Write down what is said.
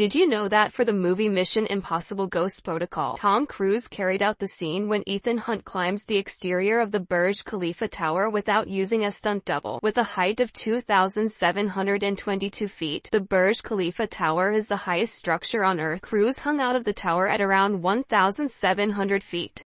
Did you know that for the movie Mission Impossible Ghost Protocol, Tom Cruise carried out the scene when Ethan Hunt climbs the exterior of the Burj Khalifa Tower without using a stunt double? With a height of 2,722 feet, the Burj Khalifa Tower is the highest structure on Earth. Cruise hung out of the tower at around 1,700 feet.